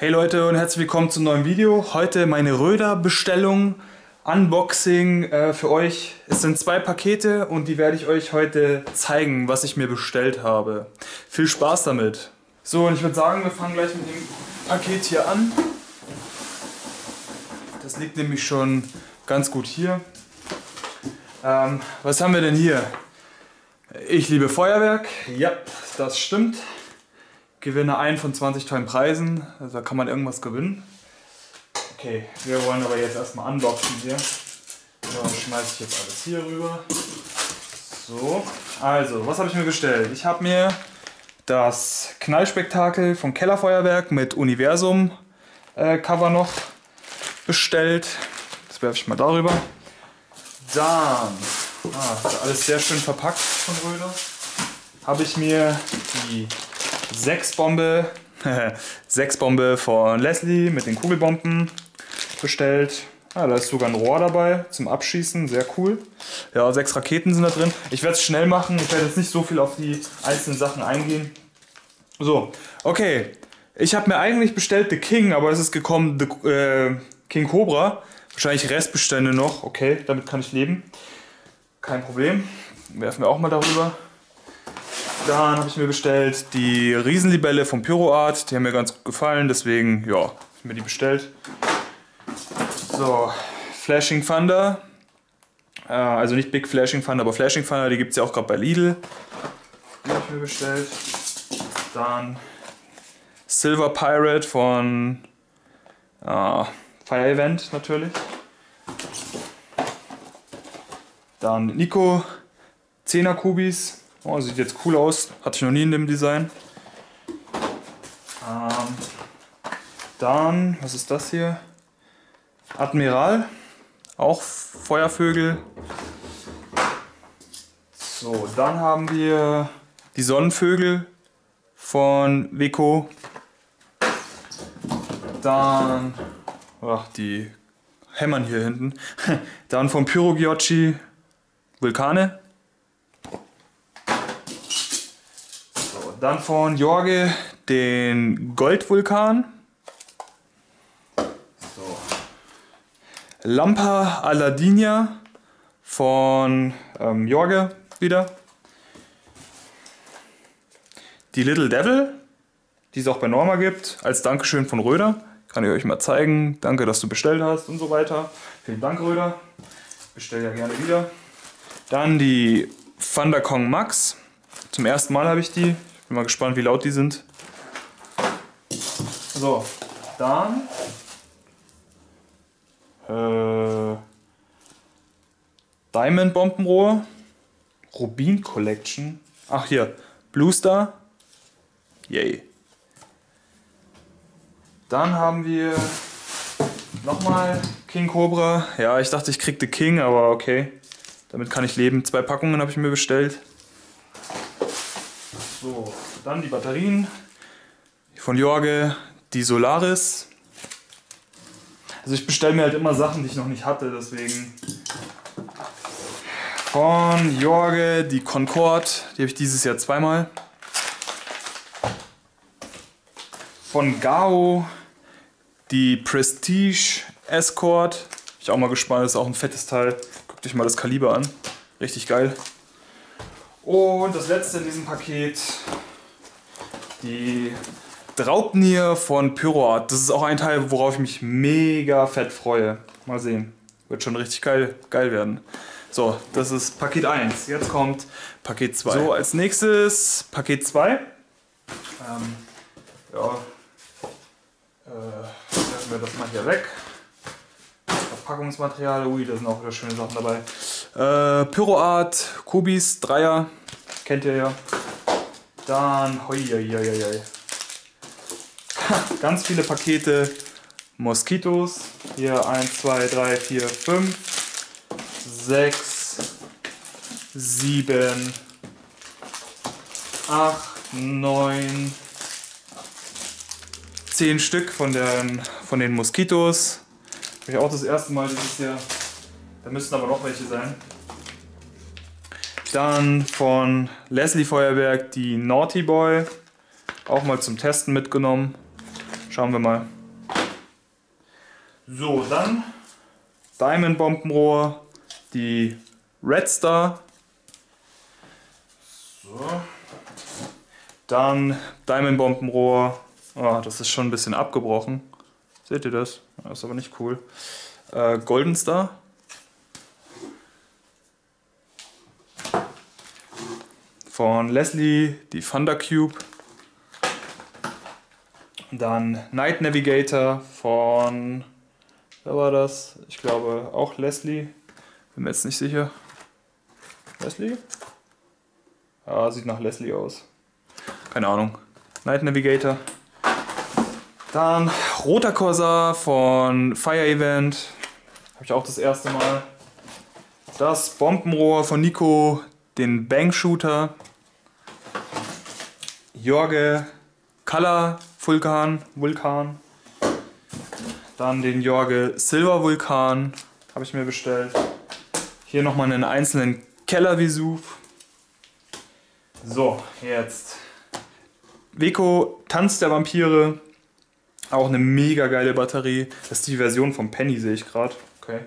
Hey Leute und herzlich willkommen zum neuen Video. Heute meine Röder-Bestellung, Unboxing äh, für euch. Es sind zwei Pakete und die werde ich euch heute zeigen, was ich mir bestellt habe. Viel Spaß damit. So und ich würde sagen, wir fangen gleich mit dem Paket hier an. Das liegt nämlich schon ganz gut hier. Ähm, was haben wir denn hier? Ich liebe Feuerwerk. Ja, das stimmt. Gewinne einen von 20 tollen Preisen. Also da kann man irgendwas gewinnen. Okay, wir wollen aber jetzt erstmal unboxen hier. So, schmeiße ich jetzt alles hier rüber. So, also, was habe ich mir bestellt? Ich habe mir das Knallspektakel von Kellerfeuerwerk mit Universum äh, Cover noch bestellt. Das werfe ich mal darüber. Dann, ah, alles sehr schön verpackt von Röder, habe ich mir die Sechs-Bombe, Sechs-Bombe von Leslie mit den Kugelbomben bestellt. Ah, da ist sogar ein Rohr dabei zum Abschießen, sehr cool. Ja, sechs Raketen sind da drin. Ich werde es schnell machen, ich werde jetzt nicht so viel auf die einzelnen Sachen eingehen. So, okay. Ich habe mir eigentlich bestellt The King, aber es ist gekommen The, äh, King Cobra. Wahrscheinlich Restbestände noch. Okay, damit kann ich leben. Kein Problem. Werfen wir auch mal darüber. Dann habe ich mir bestellt die Riesenlibelle von Pyroart. Die haben mir ganz gut gefallen, deswegen ja, habe ich mir die bestellt. So, Flashing Thunder. Äh, also nicht Big Flashing Thunder, aber Flashing Thunder, die gibt es ja auch gerade bei Lidl. Die habe ich mir bestellt. Dann Silver Pirate von äh, Fire Event natürlich. Dann Nico 10er Kubis Oh, sieht jetzt cool aus. Hatte ich noch nie in dem Design. Ähm, dann, was ist das hier? Admiral. Auch Feuervögel. So, dann haben wir die Sonnenvögel von Weko. Dann, ach, die hämmern hier hinten. Dann von Pyrogiocci Vulkane. Dann von Jorge den Goldvulkan. So. Lampa Aladinia von ähm, Jorge wieder. Die Little Devil, die es auch bei Norma gibt, als Dankeschön von Röder. Kann ich euch mal zeigen. Danke, dass du bestellt hast und so weiter. Vielen Dank, Röder. Bestell ja gerne wieder. Dann die Thunder Kong Max. Zum ersten Mal habe ich die. Bin mal gespannt, wie laut die sind. So, dann äh, Diamond Bombenrohr, Rubin Collection. Ach hier, Blue Star. Yay. Dann haben wir nochmal King Cobra. Ja, ich dachte, ich krieg The King, aber okay. Damit kann ich leben. Zwei Packungen habe ich mir bestellt. Dann die Batterien von Jorge, die Solaris. Also ich bestelle mir halt immer Sachen, die ich noch nicht hatte, deswegen von Jorge die Concorde, die habe ich dieses Jahr zweimal. Von Gao die Prestige Escort. Bin ich auch mal gespannt, das ist auch ein fettes Teil. Guckt euch mal das Kaliber an. Richtig geil. Und das letzte in diesem Paket, die Draupnir von Pyroart. Das ist auch ein Teil, worauf ich mich mega fett freue. Mal sehen. Wird schon richtig geil, geil werden. So, das ist Paket 1. Jetzt kommt Paket 2. So, als nächstes Paket 2. Ähm, ja, äh, lassen wir das mal hier weg. Verpackungsmaterial, ui, da sind auch wieder schöne Sachen dabei. Äh, Pyroart, Kubis, Dreier, kennt ihr ja. Dann, hoi, hoi, hoi, hoi. ganz viele Pakete Moskitos. Hier 1, 2, 3, 4, 5, 6, 7, 8, 9, 10 Stück von den, von den Moskitos. Habe ich auch das erste Mal dieses Jahr. Da müssten aber noch welche sein. Dann von Leslie Feuerwerk die Naughty Boy. Auch mal zum Testen mitgenommen. Schauen wir mal. So, dann Diamond Bombenrohr, die Red Star. So. Dann Diamond Bombenrohr. Oh, das ist schon ein bisschen abgebrochen. Seht ihr das? Das ist aber nicht cool. Äh, Golden Star. Von Leslie die Thunder Cube. Dann Night Navigator von, wer war das? Ich glaube auch Leslie. Bin mir jetzt nicht sicher. Leslie? Ja, sieht nach Leslie aus. Keine Ahnung. Night Navigator. Dann Roter Corsair von Fire Event. Habe ich auch das erste Mal. Das Bombenrohr von Nico, den Bang Shooter. Jorge Color Vulkan, Vulkan. Dann den Jorge Silver Vulkan habe ich mir bestellt. Hier nochmal einen einzelnen Keller Vesuv. So, jetzt. Weko Tanz der Vampire. Auch eine mega geile Batterie. Das ist die Version von Penny, sehe ich gerade. Okay.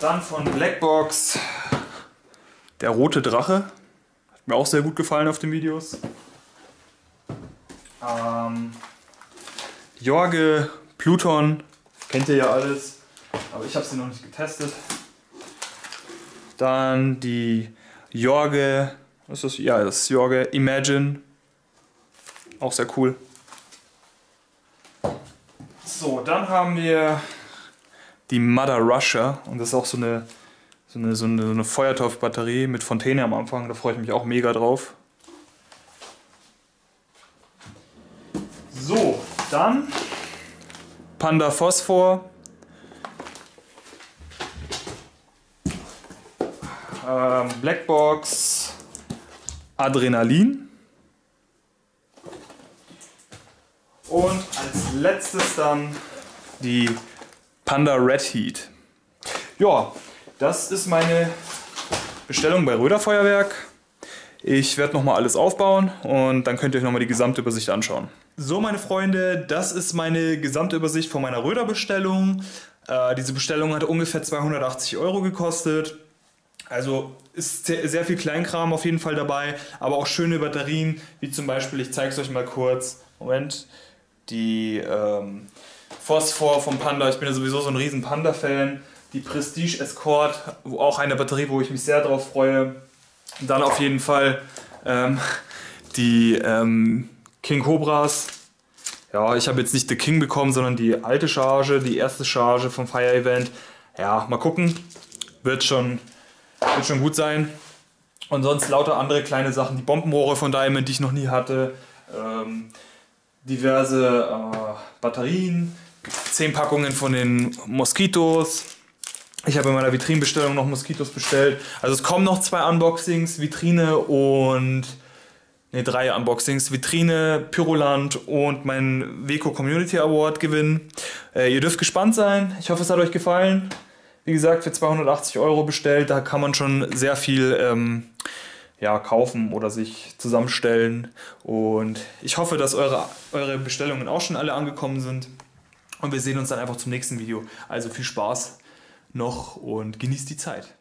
Dann von Blackbox der rote Drache. Mir auch sehr gut gefallen auf den Videos. Ähm, Jorge Pluton, kennt ihr ja alles, aber ich habe sie noch nicht getestet. Dann die Jorge, was ist das? Ja, das ist Jorge Imagine, auch sehr cool. So, dann haben wir die Mother Russia und das ist auch so eine, so eine, so eine, so eine Feuertopf-Batterie mit Fontäne am Anfang, da freue ich mich auch mega drauf. So, dann Panda Phosphor. Ähm, Blackbox Adrenalin. Und als letztes dann die Panda Red Heat. Ja, das ist meine Bestellung bei Röder Feuerwerk. Ich werde nochmal alles aufbauen und dann könnt ihr euch nochmal die Gesamtübersicht anschauen. So meine Freunde, das ist meine Gesamtübersicht von meiner Röder-Bestellung. Äh, diese Bestellung hat ungefähr 280 Euro gekostet. Also ist sehr, sehr, viel Kleinkram auf jeden Fall dabei, aber auch schöne Batterien, wie zum Beispiel, ich zeige es euch mal kurz, Moment, die ähm, Phosphor vom Panda, ich bin ja sowieso so ein riesen Panda-Fan, die Prestige Escort, auch eine Batterie, wo ich mich sehr drauf freue. Dann auf jeden Fall ähm, die ähm, King Cobras. Ja, ich habe jetzt nicht The King bekommen, sondern die alte Charge, die erste Charge vom Fire Event. Ja, mal gucken. Wird schon, wird schon gut sein. Und sonst lauter andere kleine Sachen. Die Bombenrohre von Diamond, die ich noch nie hatte. Ähm, diverse äh, Batterien. 10 Packungen von den Moskitos. Ich habe in meiner Vitrinenbestellung noch Moskitos bestellt. Also es kommen noch zwei Unboxings, Vitrine und ne, drei Unboxings, Vitrine, Pyroland und mein Weco Community Award gewinnen. Äh, ihr dürft gespannt sein. Ich hoffe, es hat euch gefallen. Wie gesagt, für 280 Euro bestellt. Da kann man schon sehr viel ähm, ja, kaufen oder sich zusammenstellen. Und ich hoffe, dass eure, eure Bestellungen auch schon alle angekommen sind. Und wir sehen uns dann einfach zum nächsten Video. Also viel Spaß noch und genießt die Zeit.